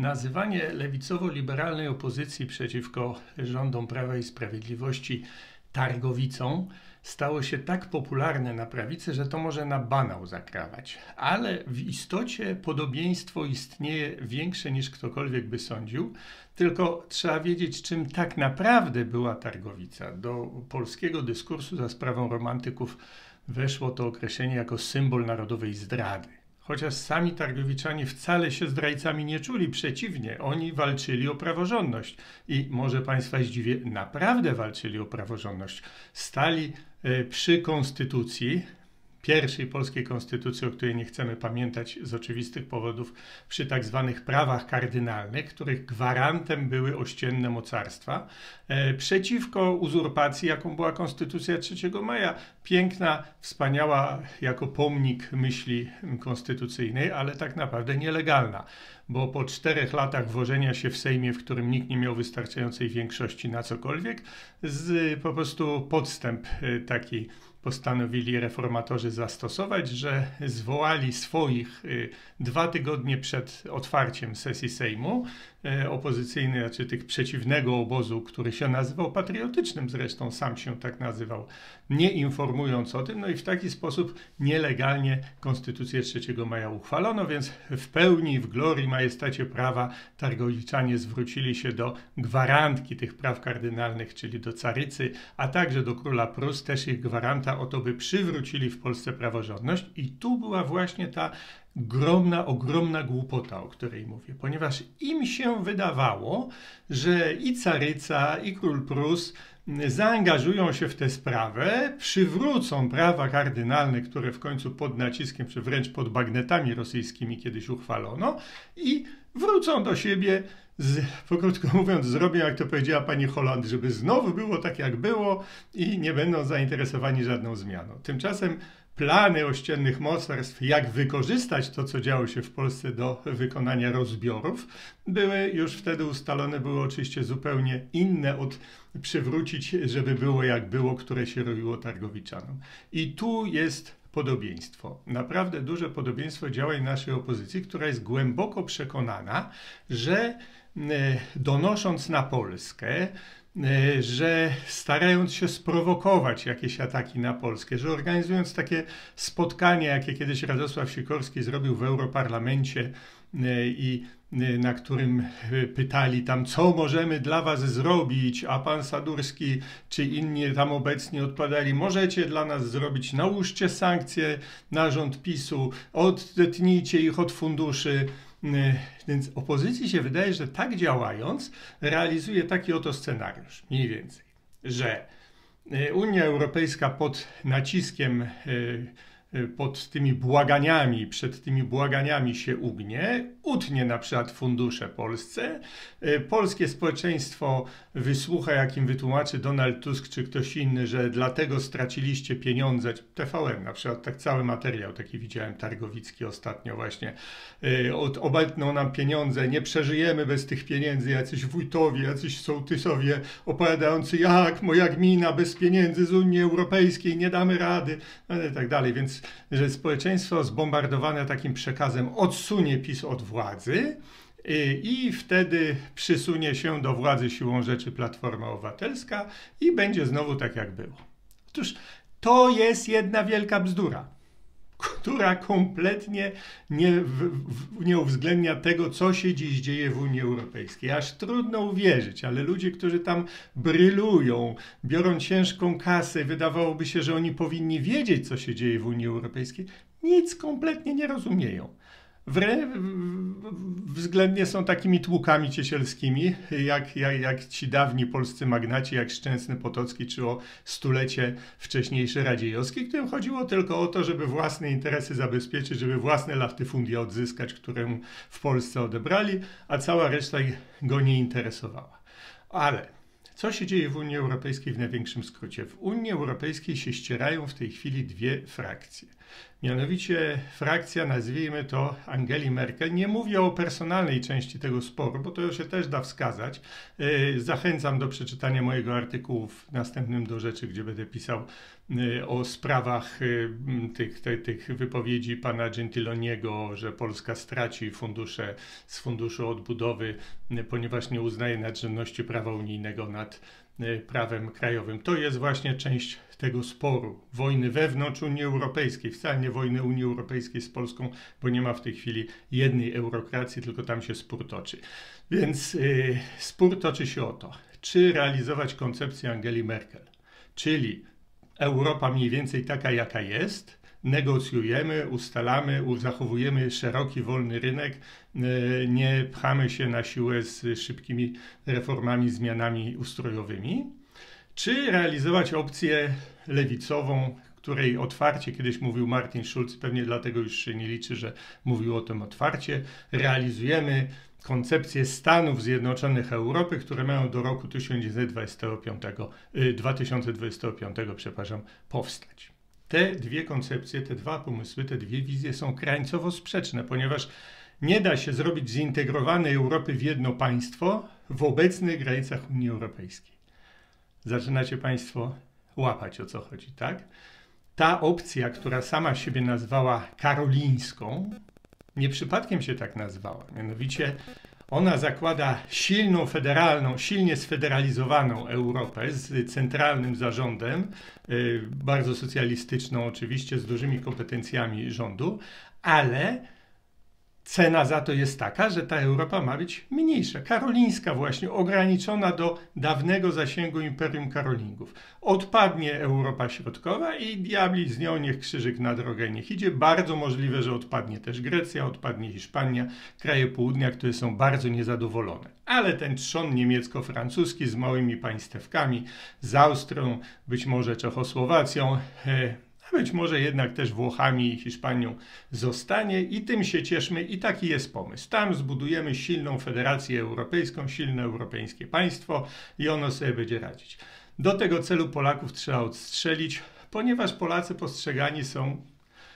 nazywanie lewicowo-liberalnej opozycji przeciwko rządom Prawa i Sprawiedliwości targowicą stało się tak popularne na prawicy, że to może na banał zakrawać. Ale w istocie podobieństwo istnieje większe niż ktokolwiek by sądził, tylko trzeba wiedzieć, czym tak naprawdę była targowica. Do polskiego dyskursu za sprawą romantyków weszło to określenie jako symbol narodowej zdrady. Chociaż sami targowiczanie wcale się zdrajcami nie czuli, przeciwnie, oni walczyli o praworządność. I może Państwa zdziwię, naprawdę walczyli o praworządność. Stali e, przy konstytucji, pierwszej polskiej konstytucji, o której nie chcemy pamiętać z oczywistych powodów, przy tak zwanych prawach kardynalnych, których gwarantem były ościenne mocarstwa, e, przeciwko uzurpacji, jaką była konstytucja 3 maja. Piękna, wspaniała jako pomnik myśli konstytucyjnej, ale tak naprawdę nielegalna bo po czterech latach wożenia się w Sejmie, w którym nikt nie miał wystarczającej większości na cokolwiek, z po prostu podstęp e, taki postanowili reformatorzy zastosować, że zwołali swoich y, dwa tygodnie przed otwarciem sesji Sejmu opozycyjny, znaczy tych przeciwnego obozu, który się nazywał patriotycznym, zresztą sam się tak nazywał, nie informując o tym, no i w taki sposób nielegalnie Konstytucję 3 maja uchwalono, więc w pełni, w glorii, majestacie prawa targowiczanie zwrócili się do gwarantki tych praw kardynalnych, czyli do carycy, a także do króla Prus, też ich gwaranta o to, by przywrócili w Polsce praworządność. I tu była właśnie ta ogromna, ogromna głupota, o której mówię, ponieważ im się wydawało, że i caryca, i król Prus zaangażują się w tę sprawę, przywrócą prawa kardynalne, które w końcu pod naciskiem, czy wręcz pod bagnetami rosyjskimi kiedyś uchwalono, i wrócą do siebie z, pokrótko mówiąc, zrobią, jak to powiedziała pani Holland, żeby znowu było tak, jak było i nie będą zainteresowani żadną zmianą. Tymczasem plany ościennych mocarstw, jak wykorzystać to, co działo się w Polsce do wykonania rozbiorów, były już wtedy ustalone, były oczywiście zupełnie inne od przywrócić, żeby było jak było, które się robiło targowiczanom. I tu jest podobieństwo, naprawdę duże podobieństwo działań naszej opozycji, która jest głęboko przekonana, że E, donosząc na Polskę, że starając się sprowokować jakieś ataki na Polskę, że organizując takie spotkanie, jakie kiedyś Radosław Sikorski zrobił w Europarlamencie e, i na którym pytali tam, co możemy dla was zrobić, a pan Sadurski czy inni tam obecni odpadali, możecie dla nas zrobić, nałóżcie sankcje na rząd PiSu, odetnijcie ich od funduszy, E, więc opozycji się wydaje, że tak działając realizuje taki oto scenariusz, mniej więcej, że e, Unia Europejska pod naciskiem e, pod tymi błaganiami, przed tymi błaganiami się ugnie, utnie na przykład fundusze Polsce, y, polskie społeczeństwo wysłucha, jak im wytłumaczy Donald Tusk czy ktoś inny, że dlatego straciliście pieniądze, TVN na przykład, tak cały materiał taki widziałem, Targowicki ostatnio właśnie, y, od, obetną nam pieniądze, nie przeżyjemy bez tych pieniędzy, jacyś wójtowie, jacyś sołtysowie opowiadający, jak moja gmina bez pieniędzy z Unii Europejskiej, nie damy rady, no i tak dalej, więc że społeczeństwo zbombardowane takim przekazem odsunie PiS od władzy y, i wtedy przysunie się do władzy siłą rzeczy Platforma Obywatelska i będzie znowu tak, jak było. Otóż to jest jedna wielka bzdura która kompletnie nie, nie uwzględnia tego, co się dziś dzieje w Unii Europejskiej. Aż trudno uwierzyć, ale ludzie, którzy tam brylują, biorą ciężką kasę, wydawałoby się, że oni powinni wiedzieć, co się dzieje w Unii Europejskiej, nic kompletnie nie rozumieją względnie są takimi tłukami ciesielskimi, jak, jak, jak ci dawni polscy magnaci, jak Szczęsny Potocki, czy o stulecie wcześniejszy Radziejowski, którym chodziło tylko o to, żeby własne interesy zabezpieczyć, żeby własne laftyfundia odzyskać, które w Polsce odebrali, a cała reszta go nie interesowała. Ale co się dzieje w Unii Europejskiej w największym skrócie? W Unii Europejskiej się ścierają w tej chwili dwie frakcje – Mianowicie frakcja, nazwijmy to Angeli Merkel, nie mówię o personalnej części tego sporu, bo to się też da wskazać. E, zachęcam do przeczytania mojego artykułu w następnym do rzeczy, gdzie będę pisał e, o sprawach e, tych, tych, tych wypowiedzi pana Gentiloniego, że Polska straci fundusze z funduszu odbudowy, ponieważ nie uznaje nadrzędności prawa unijnego nad prawem krajowym. To jest właśnie część tego sporu, wojny wewnątrz Unii Europejskiej, wcale nie wojny Unii Europejskiej z Polską, bo nie ma w tej chwili jednej eurokracji, tylko tam się spór toczy. Więc yy, spór toczy się o to, czy realizować koncepcję Angeli Merkel, czyli Europa mniej więcej taka, jaka jest, negocjujemy, ustalamy, zachowujemy szeroki, wolny rynek, y, nie pchamy się na siłę z szybkimi reformami, zmianami ustrojowymi, czy realizować opcję lewicową, której otwarcie kiedyś mówił Martin Schulz, pewnie dlatego już się nie liczy, że mówił o tym otwarcie. Realizujemy koncepcję Stanów Zjednoczonych Europy, które mają do roku 1925, 2025 y, przepraszam, powstać. Te dwie koncepcje, te dwa pomysły, te dwie wizje są krańcowo sprzeczne, ponieważ nie da się zrobić zintegrowanej Europy w jedno państwo w obecnych granicach Unii Europejskiej zaczynacie Państwo łapać o co chodzi, tak? Ta opcja, która sama siebie nazwała karolińską, nie przypadkiem się tak nazwała. Mianowicie ona zakłada silną federalną, silnie sfederalizowaną Europę z centralnym zarządem, y, bardzo socjalistyczną oczywiście, z dużymi kompetencjami rządu, ale Cena za to jest taka, że ta Europa ma być mniejsza, karolińska właśnie, ograniczona do dawnego zasięgu Imperium Karolingów. Odpadnie Europa Środkowa i diabli z nią niech krzyżyk na drogę niech idzie. Bardzo możliwe, że odpadnie też Grecja, odpadnie Hiszpania, kraje południa, które są bardzo niezadowolone. Ale ten trzon niemiecko-francuski z małymi państewkami, z Austrią, być może Czechosłowacją, e, być może jednak też Włochami i Hiszpanią zostanie i tym się cieszmy i taki jest pomysł. Tam zbudujemy silną federację europejską, silne europejskie państwo i ono sobie będzie radzić. Do tego celu Polaków trzeba odstrzelić, ponieważ Polacy postrzegani są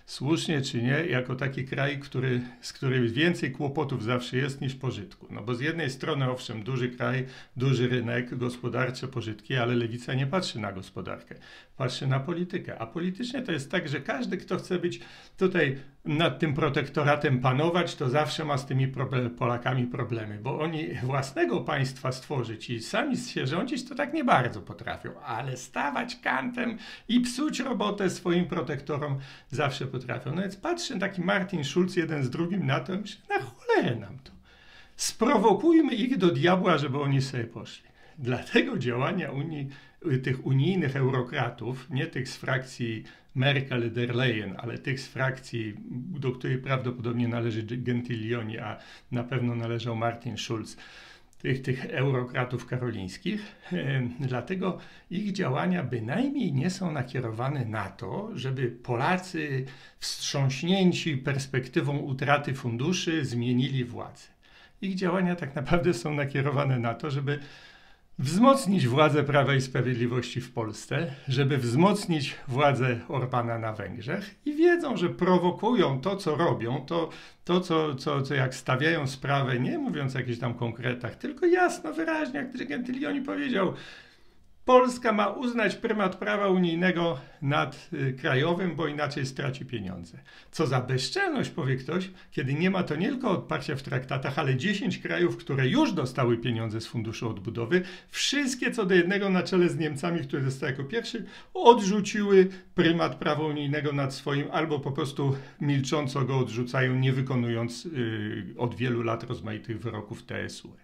słusznie czy nie, jako taki kraj, który, z którym więcej kłopotów zawsze jest niż pożytku. No bo z jednej strony, owszem, duży kraj, duży rynek, gospodarcze pożytki, ale lewica nie patrzy na gospodarkę, patrzy na politykę. A politycznie to jest tak, że każdy, kto chce być tutaj nad tym protektoratem panować, to zawsze ma z tymi Polakami problemy, bo oni własnego państwa stworzyć i sami się rządzić, to tak nie bardzo potrafią, ale stawać kantem i psuć robotę swoim protektorom zawsze potrafią. No więc patrzy taki Martin Schulz jeden z drugim na to i myślę, na cholerę nam to. Sprowokujmy ich do diabła, żeby oni sobie poszli. Dlatego działania Unii, tych unijnych eurokratów, nie tych z frakcji Merkel, der Leyen, ale tych z frakcji, do której prawdopodobnie należy Gentilioni, a na pewno należał Martin Schulz, tych, tych eurokratów karolińskich. Dlatego ich działania bynajmniej nie są nakierowane na to, żeby Polacy wstrząśnięci perspektywą utraty funduszy zmienili władzę. Ich działania tak naprawdę są nakierowane na to, żeby wzmocnić władzę Prawa i Sprawiedliwości w Polsce, żeby wzmocnić władzę Orbana na Węgrzech i wiedzą, że prowokują to, co robią, to, to co, co, co jak stawiają sprawę, nie mówiąc o jakichś tam konkretach, tylko jasno, wyraźnie, jak Gentiloni powiedział, Polska ma uznać prymat prawa unijnego nad y, krajowym, bo inaczej straci pieniądze. Co za bezczelność, powie ktoś, kiedy nie ma to nie tylko odparcia w traktatach, ale 10 krajów, które już dostały pieniądze z Funduszu Odbudowy, wszystkie co do jednego na czele z Niemcami, które zostały jako pierwszy, odrzuciły prymat prawa unijnego nad swoim, albo po prostu milcząco go odrzucają, nie wykonując yy, od wielu lat rozmaitych wyroków TSUE.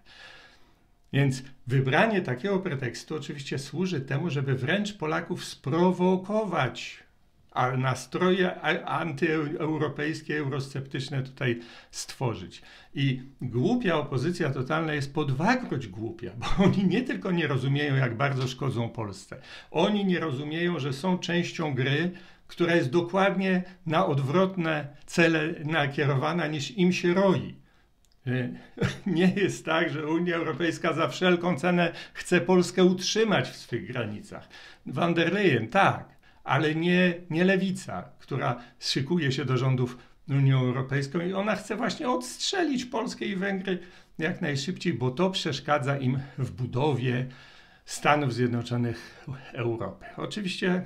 Więc wybranie takiego pretekstu oczywiście służy temu, żeby wręcz Polaków sprowokować, a nastroje antyeuropejskie, eurosceptyczne tutaj stworzyć. I głupia opozycja totalna jest po dwakroć głupia, bo oni nie tylko nie rozumieją, jak bardzo szkodzą Polsce, oni nie rozumieją, że są częścią gry, która jest dokładnie na odwrotne cele nakierowana niż im się roi. Nie jest tak, że Unia Europejska za wszelką cenę chce Polskę utrzymać w swych granicach. Van der Leyen tak, ale nie, nie lewica, która szykuje się do rządów Unią Europejską i ona chce właśnie odstrzelić Polskę i Węgry jak najszybciej, bo to przeszkadza im w budowie Stanów Zjednoczonych Europy. Oczywiście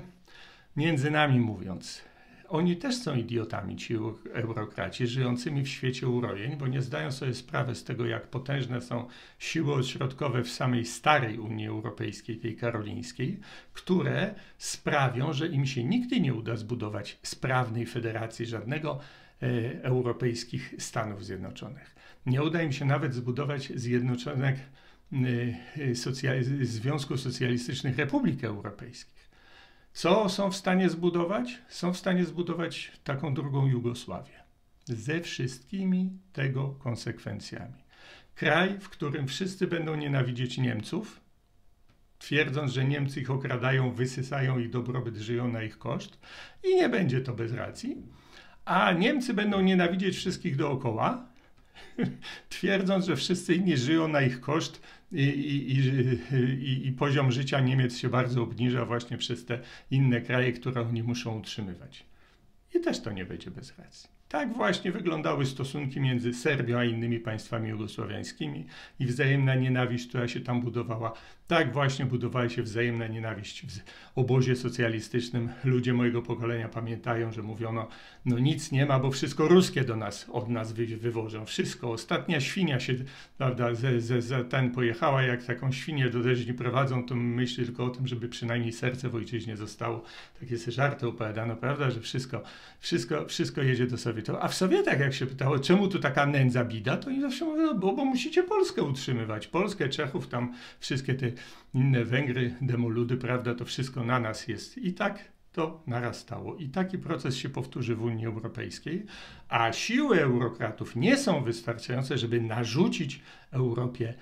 między nami mówiąc, oni też są idiotami, ci eurokraci, żyjącymi w świecie urojeń, bo nie zdają sobie sprawy z tego, jak potężne są siły ośrodkowe w samej starej Unii Europejskiej, tej karolińskiej, które sprawią, że im się nigdy nie uda zbudować sprawnej federacji żadnego e, europejskich Stanów Zjednoczonych. Nie uda im się nawet zbudować Zjednoczonych e, e, Związku Socjalistycznych Republik Europejskich. Co są w stanie zbudować? Są w stanie zbudować taką drugą Jugosławię. Ze wszystkimi tego konsekwencjami. Kraj, w którym wszyscy będą nienawidzieć Niemców, twierdząc, że Niemcy ich okradają, wysysają ich dobrobyt, żyją na ich koszt i nie będzie to bez racji. A Niemcy będą nienawidzieć wszystkich dookoła, twierdząc, że wszyscy inni żyją na ich koszt i, i, i, i, poziom życia Niemiec się bardzo obniża właśnie przez te inne kraje, które oni muszą utrzymywać. I też to nie będzie bez racji. Tak właśnie wyglądały stosunki między Serbią a innymi państwami jugosłowiańskimi i wzajemna nienawiść, która się tam budowała. Tak właśnie budowała się wzajemna nienawiść w obozie socjalistycznym. Ludzie mojego pokolenia pamiętają, że mówiono, no nic nie ma, bo wszystko ruskie do nas, od nas wy, wywożą. Wszystko. Ostatnia świnia się, prawda, ze, ze, ze ten pojechała, jak taką świnię do rzeźni prowadzą, to myśli tylko o tym, żeby przynajmniej serce w ojczyźnie zostało. Takie sobie żarty opowiadano, prawda, że wszystko, wszystko, wszystko jedzie do A w Sowietach, jak się pytało, czemu tu taka nędza bida, to oni zawsze mówią, bo, bo musicie Polskę utrzymywać. Polskę, Czechów, tam wszystkie te inne Węgry, demoludy, prawda, to wszystko na nas jest. I tak to narastało. I taki proces się powtórzy w Unii Europejskiej, a siły eurokratów nie są wystarczające, żeby narzucić Europie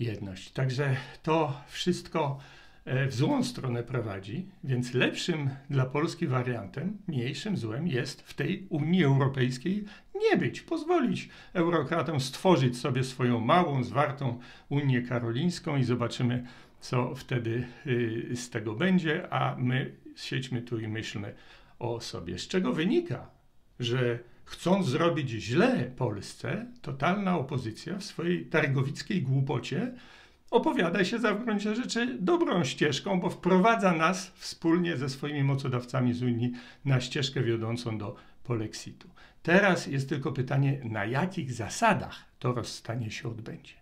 jedność. Także to wszystko w złą stronę prowadzi, więc lepszym dla Polski wariantem, mniejszym złem jest w tej Unii Europejskiej nie być, pozwolić eurokratom stworzyć sobie swoją małą, zwartą Unię Karolińską i zobaczymy, co wtedy y, z tego będzie, a my siedźmy tu i myślmy o sobie. Z czego wynika, że chcąc zrobić źle Polsce, totalna opozycja w swojej targowickiej głupocie opowiada się za w gruncie rzeczy dobrą ścieżką, bo wprowadza nas wspólnie ze swoimi mocodawcami z Unii na ścieżkę wiodącą do polexitu. Teraz jest tylko pytanie, na jakich zasadach to rozstanie się odbędzie.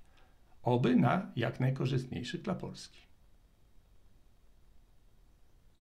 Oby na jak najkorzystniejszych dla Polski.